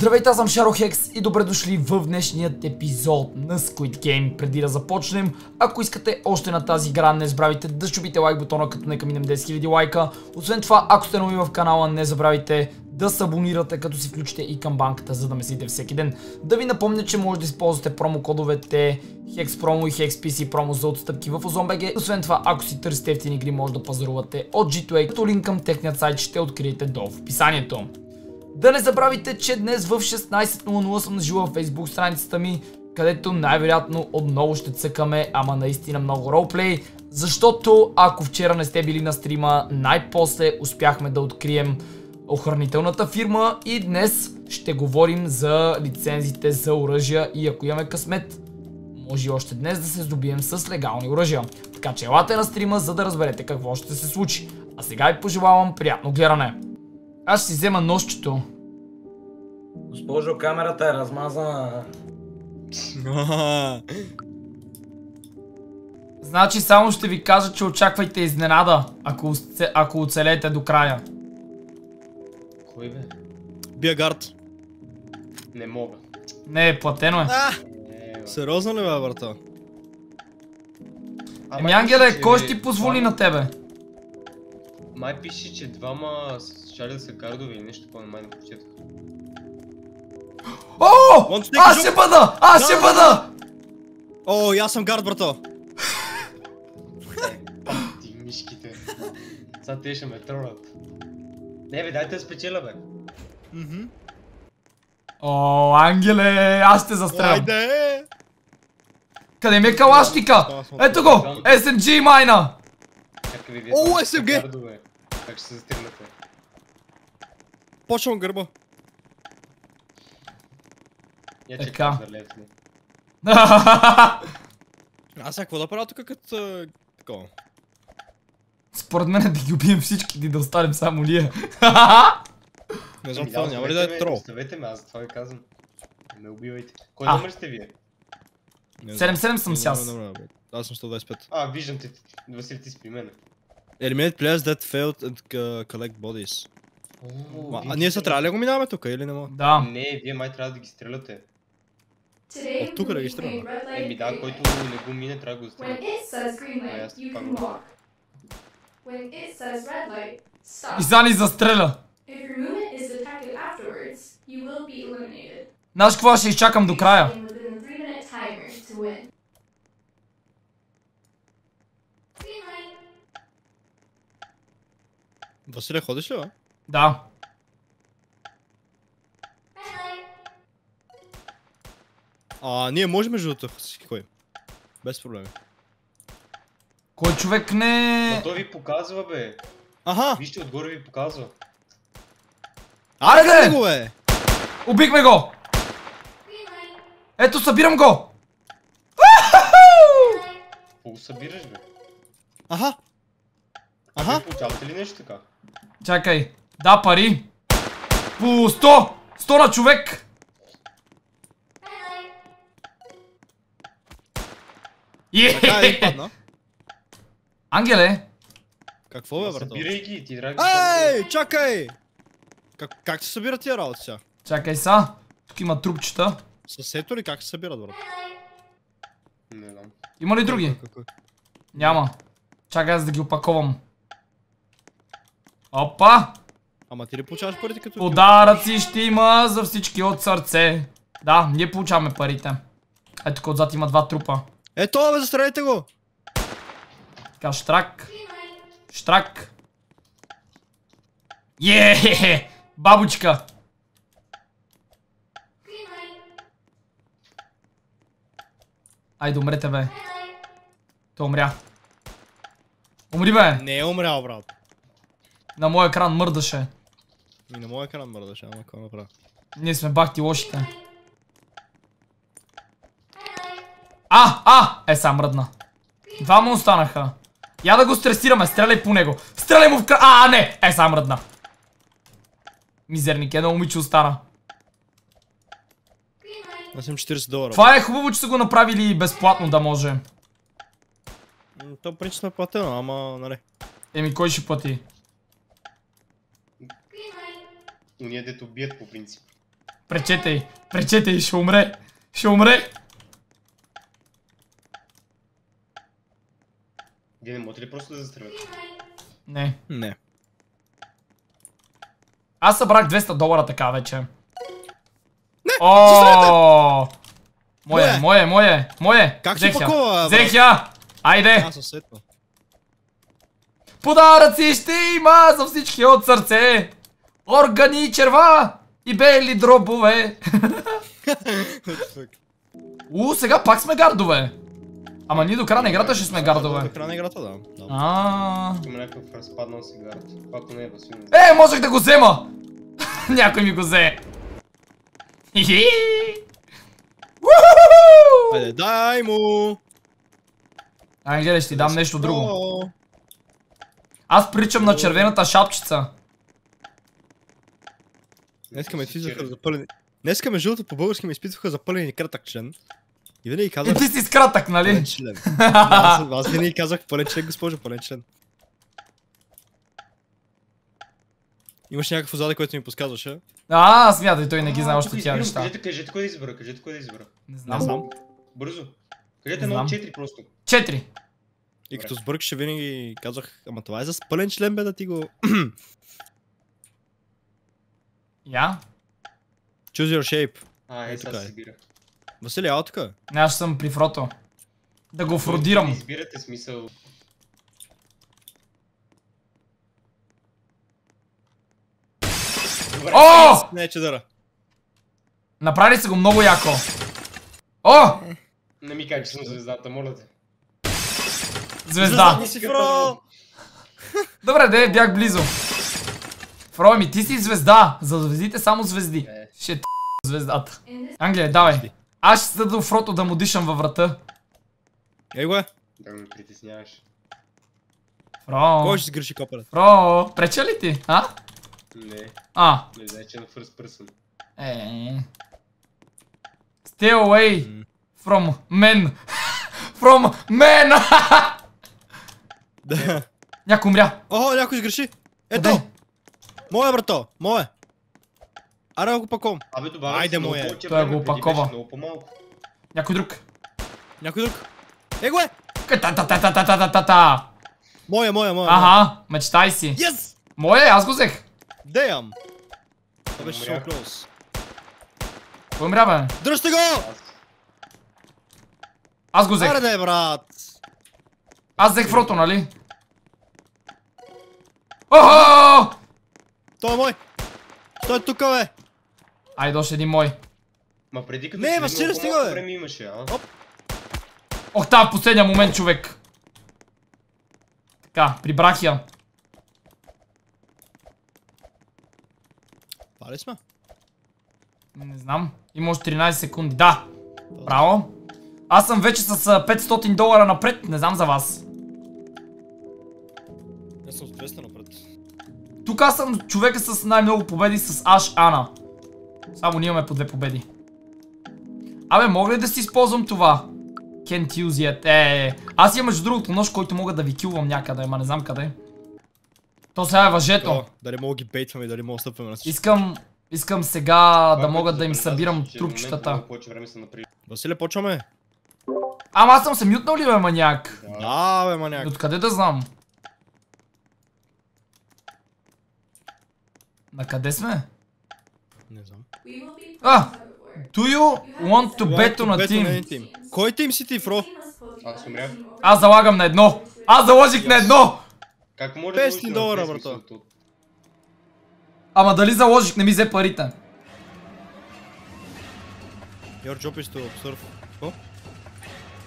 Здравейте, аз съм Шарохекс и добре дошли в днешният епизод на Squid Game. Преди да започнем, ако искате още на тази игра, не забравяйте да щупите лайк бутона, като нека минем 10 000 лайка. Освен това, ако сте нови в канала, не забравяйте да се абонирате, като си включите и към банката, за да ме следите всеки ден. Да ви напомня, че може да използвате промокодовете HEXPROMO и HEXPC промо за отстъпки в OzonBG. Освен това, ако си търсите ефтини игри, може да пазарувате от G2A, като линк към техният сайт ще откриете долу в описанието. Да не забравяйте, че днес в 16.00 съм на в Facebook страницата ми, където най-вероятно отново ще цъкаме, ама наистина много ролплей, защото ако вчера не сте били на стрима, най-после успяхме да открием охранителната фирма и днес ще говорим за лицензите за оръжия и ако имаме късмет, може още днес да се здобием с легални оръжия. Така че елате на стрима, за да разберете какво ще се случи. А сега ви пожелавам приятно гледане. Аз ще си взема нощчето. Госпожо, камерата е размазана. Значи само ще ви кажа, че очаквайте изненада, ако, ако оцелете до края. Кой бе? Биагард. Не мога. Не, платено е. А, бе. сериозно ли бе, брата? Еми Ангеле, кой ще ти позволи на тебе? Май пише, че двама с са гардове или нещо такова, май не прочетах. О! Аз ще бъда! Аз ще Да, да, бъда! О, и аз съм гард, брато. Ти мишките. Сега те ще ме тролят. Не бе, дайте да спечеля бе. О, Ангеле, аз ще застрелям. Айде! Къде ми е калашника? Ето го! SMG майна! О, SMG! Как ще се застигнете? Почвам гърба. Я Така. чекам да. Аз сега какво да правя тук като... Такова. Според мен е да ги убием всички и да останем само ние. Не знам Ами това, няма ли да е трол? Оставете ме, аз за това ви казвам. Не ме убивайте. Кой А. номер сте вие? Не знам. 7-7 съм си аз. Аз съм 125. А, виждам те. Васил, ти си при мен. Eliminate players that failed and uh, collect bodies. О, А, вие а ние са трябва ли да го минаваме тук или не мога? Да. Не, вие май трябва да ги стреляте. От тук регистрирано. Еми да, който не го мине, трябва да го стреля. it says green Oh, light, yes, you fuck. can walk. When it says red light, stop. И сега ни застреля. Знаеш какво ще изчакам до края? Stay within the 3 minute timer to win. Green light. Василе, ходиш ли, бе? Да. А, ние можем между другото всички кой. Без проблеми. Кой човек не... Но той ви показва, бе. Аха! Вижте, отгоре ви показва. Айде! Айде го, бе! Убихме го! Ето, събирам го! Какво го събираш, бе? Аха! Аха! получавате ли нещо така? Чакай. Да, пари. По 100! 100 на човек! Е, Е! Ангеле, Какво бе, брато? Събирай ги, ти драги. Ей, чакай! Как, как се събират тия работи сега? чакай са. Тук има трупчета. С сето ли как се събират, брат? Не знам. Има ли други? Няма. Чакай аз да ги опаковам. Опа! Ама ти ли получаваш парите като... Подаръци ще има за всички от сърце. Да, ние получаваме парите. Ето тук отзад има два трупа. Ето, бе, застреляйте го! Така, штрак. Штрак. Е! Бабочка! Айде, умрете, бе. Той умря. Умри, бе! Не е умрял, брат. На моя екран мърдаше. И на моя екран мърдаш, ама какво направя? Ние сме бахти лошите. А, а! Е, сам мръдна. Двама останаха. Я да го стресираме, стреляй по него. Стреляй му в кра... А, не! Е, сам мръдна. Мизерник, едно момиче остана. Аз съм 40 долара. Това е хубаво, че са го направили безплатно да може. То принцип е платено, ама, нали. Еми, кой ще плати? Уния дето бият по принцип. Пречете Пречете ще умре. Ще умре. Вие не можете ли просто да застрелят? Не. Не. Аз събрах 200 долара така вече. Не! О! Мое, Мое. мое, мое. Как се я. пакува, брат? Взех я. Айде. Аз съм сетно. Подаръци ще има за всички от сърце. Органи и черва и бели дробове. У, сега пак сме гардове. Ама ние до края на играта ще сме гардове. До края на играта, да. да. А. Има някакъв разпаднал сигарет. Ако не е Василин. Е, можех да го взема! Някой ми го взе. Хи-хи! Уху! Айде, дай му! Ай, гледай, ще ти дам нещо друго. Аз причам на червената шапчица. Днеска ме изписваха за пълен... Днеска ме жълто по български ме изписваха за пълен и кратък член. И винаги И казах ти си скратък, пълен нали? член. Да, аз, аз винаги казах пълен член, госпожо, пълен член. Имаш някакво заде, което ми подсказваше. А, смятай, той не ги знае още тия неща. Кажете, кажете кой да избера, кажете кой да избера. Не Не знам. знам. Бързо. Кажете едно. 4 просто. Четири. И като сбъркаше винаги казах, ама това е за пълен член, бе, да ти го... Я? Choose your shape. А, е, Е, сега се е. избира. Василий, ало тук. Не, аз съм при фрото. Да го фродирам. избирате смисъл. Добре. О! Не, че дъра. Направили се го много яко. О! Не ми кажа, че съм звездата, моля те. Звезда. Не си! Добре, де, бях близо. Фро, ми ти си звезда. За звездите само звезди. Е. Ще т... звездата. This Англия, давай. Аз ще до фрото да му дишам във врата. Ей го е. Да ме притесняваш. Фро. Кой ще сгреши копелет? Фро, преча ли ти? А? Не, А. не знае, че е на first person. Е. Stay away М. from men. from men. Да. Някой умря. О, някой сгреши. Ето! Мое, брато! Мое! Аре, го паком. Абе, добавя Айде е. повече Той го опакова. Някой друг. Някой друг. Е го е! Та-та-та-та-та-та-та-та. Моя, моя, моя. Ага, мечтай си. Yes! Мое, аз го взех. Damn! Това беше so close. Кой умря, бе? Дръжте го! Аз. Аз го взех. Аре да е, брат! Аз взех фрото, нали? Охо! Той е мой! Той е тука, бе! Айде, още един мой. Ма преди като Не, си стига, бе. време имаше, а? Оп. Ох, та, в последния момент, човек. Така, прибрах я. Това ли сме? Не знам. Има още 13 секунди. Да. Браво. Аз съм вече с а, 500 долара напред. Не знам за вас. Аз съм с 200 напред. Тук аз съм човека с най-много победи с Аш Ана. Само ние имаме по две победи. Абе, мога ли да си използвам това? Can't use yet. Е, е, аз имам между другото нож, който мога да ви килвам някъде, ама не знам къде. То сега е въжето. О, дали мога да ги бейтваме, дали мога да стъпваме на всички. Искам, искам сега да мога да им събирам момента трупчетата. Василе, почваме. Ама аз съм се мютнал ли бе, маняк? Да, бе, маняк. Откъде да знам? На къде сме? Не знам. Ah. before. Do you want to bet on a team? Кой тим си ти, Фро? Аз over. Аз залагам на едно. Аз заложих на едно. Как може 500 научиш на долара, тези брато. Ама дали заложих, не ми взе парите. Your job is to observe. Какво?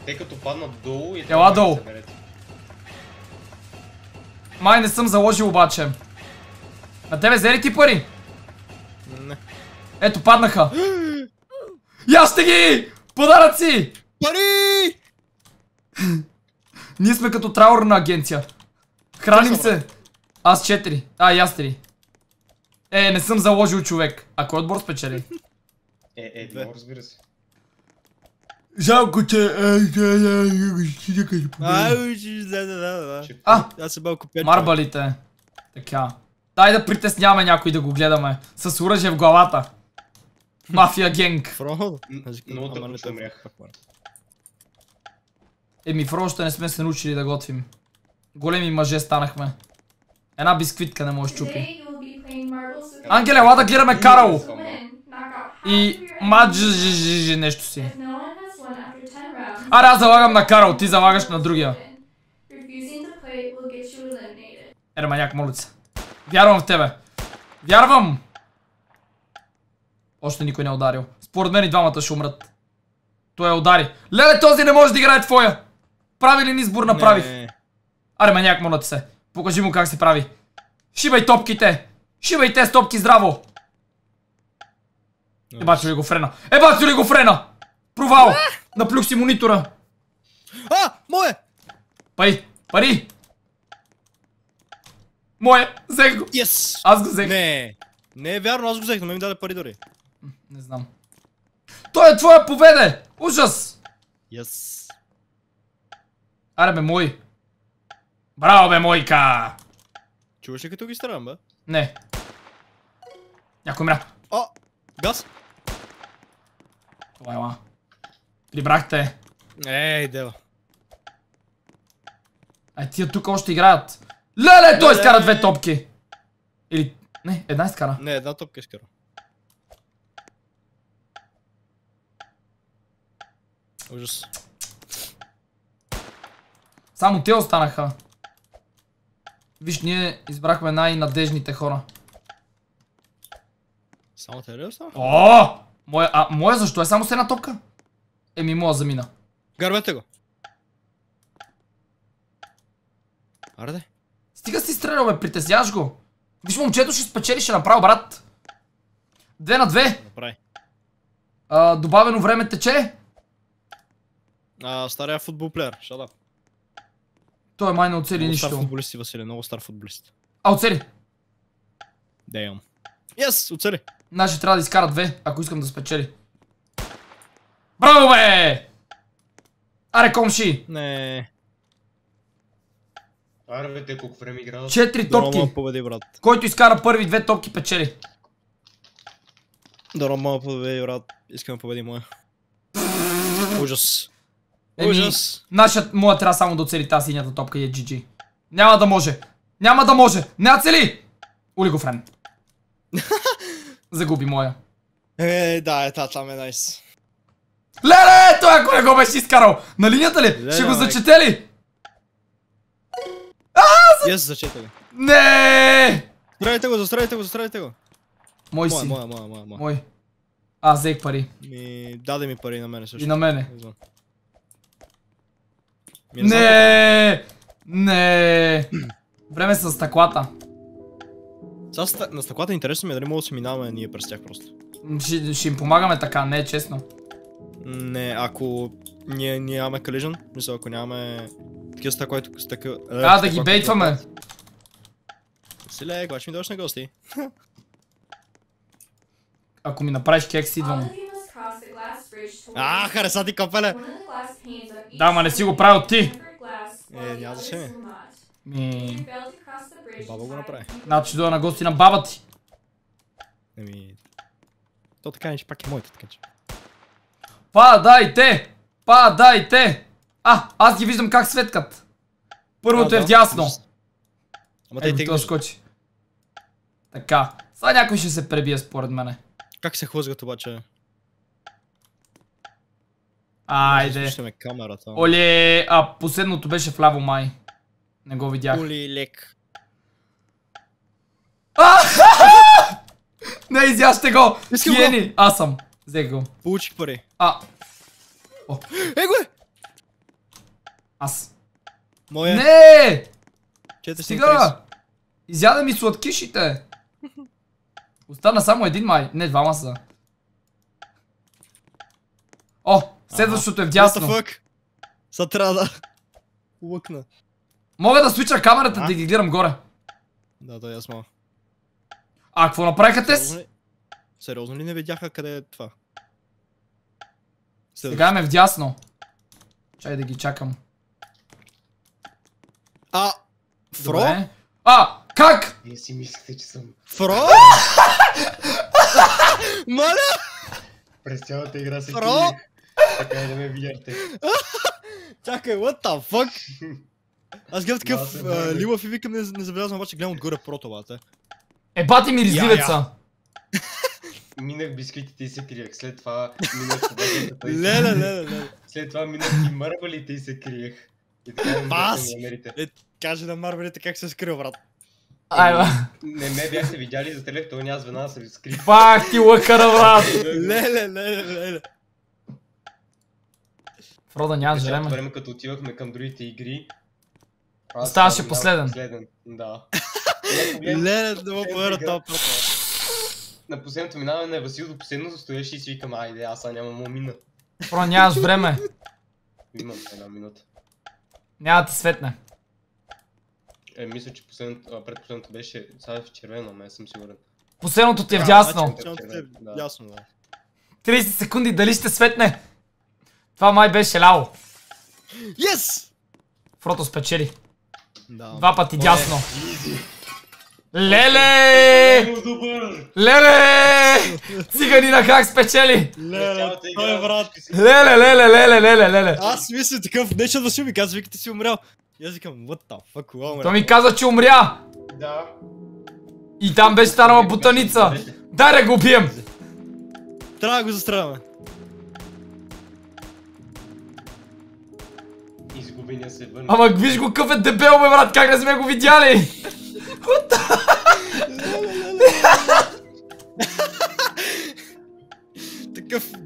Те като паднат долу и Ела долу. Май не съм заложил обаче. На тебе взе ли ти пари? Не. Ето, паднаха. Я ще ги! Подаръци! Пари! Ние сме като траурна агенция. Храним се. Аз 4. А, и аз 3. Е, не съм заложил човек. А кой отбор спечели? Е, е, Две. много разбира се. Жалко, че... Ай, ще- да, да, да, да. Ще- А, Аз се малко марбалите. Така. Дай да притесняваме някой да го гледаме. С оръжие в главата. Мафия генг. Фро? Викам, много ама тъпо не, се той е умрях. Еми, в още не сме се научили да готвим. Големи мъже станахме. Една бисквитка не може чупи. Ангеле, ела да гледаме half И маджи нещо си. If no one has won after 10 rounds, Аре, аз залагам на Карл, ти залагаш на другия. маняк, моля се. Вярвам в тебе. Вярвам! Още никой не е ударил. Според мен и двамата ще умрат. Той е удари. Леле, този не може да играе твоя! Правилен избор направих. Не. Аре, маняк, моля ти се. Покажи му как се прави. Шибай топките! Шибай те с топки здраво! Ебачо ли го френа? Ебачо ли го френа? Провал! Наплюх си монитора. А! Мое! Пари! Пари! Мое! Взех го! Yes! Аз го взех. Не! Не е вярно, аз го взех, но ме ми даде пари дори. Не знам. Той е твоя поведе! Ужас! Yes. Аре бе, мой. Браво бе, мойка! Чуваш ли като ги стрелям, бе? Не. Някой мря. О! Газ! Това е ла. Прибрахте. Ей, дева. Ай, тия тук още играят. Леле, той изкара две топки. Или... Не, една изкара. Не, една топка изкара. Ужас. Само те останаха. Виж, ние избрахме най-надежните хора. Само те ли остава? О! Моя, а, моя защо е само с една топка? Еми, моя замина. Гарвете го! Аре де. Стига си стрелял, бе, притесняваш го. Виж, момчето ще спечели, ще направи брат. Две на две. Направи. А, добавено време тече. А, стария футбол плеер, up. Той май не оцели Много стар нищо. футболист си, Василий, много стар футболист. А, оцели. Damn. Yes, оцели. Значи трябва да изкара две, ако искам да спечели. Браво, бе! Аре, комши! Не. Аре, бе, те колко време играят. Четири топки. мога победи, брат. Който изкара първи две топки, печели. Дано мога победи, брат. Искам да победи моя. Ужас. Еми, Ужас. Нашият моя трябва само да оцели тази синята топка и е GG. Няма да може. Няма да може. Не оцели! Ули го, френ. Загуби моя. Е, да, е, та, там е найс. Леле, той ако не го беше изкарал. На линията ли? Леле, Ще го зачете ли? Yes, зачете го. Не! Застреляйте го, застреляйте го, застреляйте го. Мой си. моя, моя, моя, моя. Мой. Аз взех пари. Ми, даде ми пари на мене също. И на мене. Не Не! Време с стъклата. Сега на стъклата интересно ми е дали мога да се минаваме ние през тях просто. Ще, ще им помагаме така, не е честно. Не, ако ние нямаме collision, мисля, ако нямаме стъкла, които с такива... е, Трябва да ги бейтваме. Силе, ще ми дойдеш на гости? Ако ми направиш кекс, идвам. А, хареса ти капеле! Да, ма не си го правил ти. Е, няма. If Ми... Баба го направи. Значи ще дойда на гости на баба ти. Еми... То така не, че пак е моята, така че. Падайте! Падайте! А, аз ги виждам как светкат. Първото А, е да. вдясно. Ама те те скочи. Така. Сега някой ще се пребие според мене. Как се хлъзгат обаче? Айде. Камерата. Оле, а последното беше вляво май. Не го видях. Оли лек. Не, изяжте го! Киени! Аз съм. Взех го. Получих пари. А, Е, го е! Аз. Моя. Не! 430. Стига! Изяда ми сладкишите! Остана само един май. Не, двама са. О, следващото е What the вдясно. fuck? Сега трябва да... Лъкна. Мога да свича камерата А? да ги гледам горе. Да, да, аз мога. А, какво направиха те? Ли? Сериозно ли не видяха къде е това? Сега ме вдясно. Чай да ги чакам. А! Фро? Добре. А, как? Вие си мислите, че съм... Фро? Моля! През цялата игра се Бро! криех. Така да ме видяхте. Чакай, what the fuck? Аз гледам Да, такъв върне. Лилов и викам, не, не забелязвам, обаче гледам отгоре прото, бате. Е, бати ми ризливеца. Минах бисквитите и се криех. След това минах по багетата и се Леле, леле, леле. След това минах и мървалите и се криех. Бас! Е, кажи на марвелите как се скрил, брат. Ай, ба. Не ме бяхте видяли, за телеф, това няма звена да се скри. Пак ти лъкара, брат. Леле, леле, леле. Фрода нямаш През цялото време. време, като отивахме към другите игри, съм последен. Последен, да. Леле, да му прото. На последното минаване Васил до последното стоеше и си викам, айде, аз сега нямам му мина. Фрода нямаш време. Имам една минута. Няма да ти светне. Е, мисля, че последното, а, предпоследното беше, сега е в червено, ама не съм сигурен. Последното ти е А, вдясно. значи, ти е Да. Ясно, да. 30 секунди, дали ще светне? Това май беше ляво. Yes! Фрото спечели. Да. Два пъти дясно. Изи. Леле! Леле! Циганина как спечели? Леле, той е брат. Леле, леле, леле, леле, леле. Аз мисля такъв, не че Васил ми казва, викате си умрял. И аз викам, what the fuck, кога умря? Той ми каза, че умря. Да. И там беше станала бутаница. Дай да го убием. Трябва да го застреляме. Изгубения се върна. Ама виж го какъв е дебел, бе, брат, как не сме го видяли?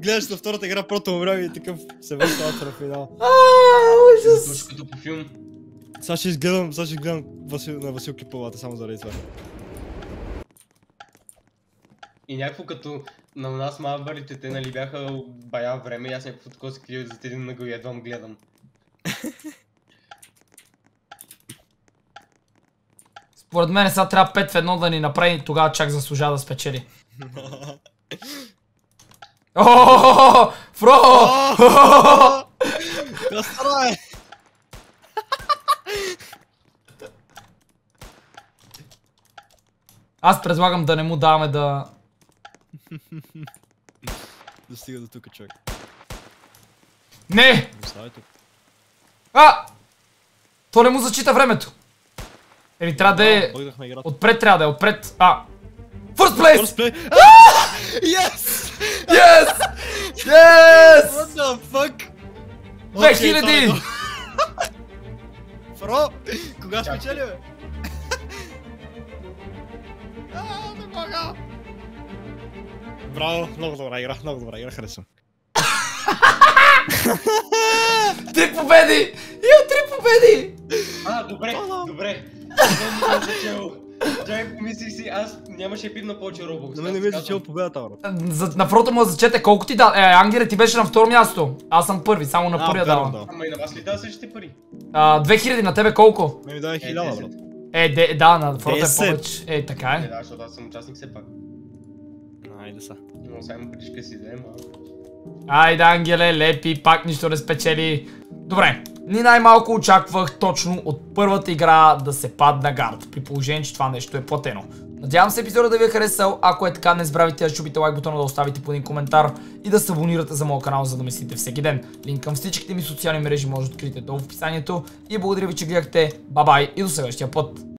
Гледаш на втората игра, прото умря и такъв се върши на финал. Ааа, ужас. Точно като по филм. Сега ще изгледам, сега ще изгледам Васил, на Васил клиповата, само заради това. И някакво като на нас мавърите, те нали бяха бая време и аз някакво такова се крия зад един мъгъл и едвам гледам. Според мен сега трябва 5 в 1 да ни направи и тогава чак заслужава да спечели. О, Фро! Да стара е! Аз предлагам да не му даваме да... Да стига до тук, човек. Не! А! То не му зачита времето. Еми трябва да е... Отпред трябва да е, отпред. А! First place! First play. Yes! Yes! Yes! What the fuck? 2000! Фро! Кога спечели, бе? А, не мога! Браво, много добра игра, много добра игра, харесвам. Три победи! Имам три победи! А, добре, добре. Не съм зачел. Чакай, помислих си, аз нямаше пипна повече Roblox. На мен не ми е зачел победата. За, на фрото му зачете колко ти да... Е, Ангеле, ти беше на второ място. Аз съм първи, само на първия давам. да. Ама и на вас ли дава същите пари? А, 2000 на тебе колко? Ме ми даде Е, хиляда, 10. брат. Е, де, да, на фрото е повече. Е, така Не, е. да, защото аз съм участник все пак. Айде са. Но сега има причка си взема. Айде, Ангеле, лепи, пак нищо не спечели. Добре, ни най-малко очаквах точно от първата игра да се падна гард, при положение, че това нещо е платено. Надявам се епизода да ви е харесал, ако е така не забравяйте да чупите лайк бутона, да оставите по един коментар и да се абонирате за моят канал, за да ме следите всеки ден. Линк към всичките ми социални мрежи може да откриете долу в описанието и благодаря ви, че гледахте. Бабай и до следващия път!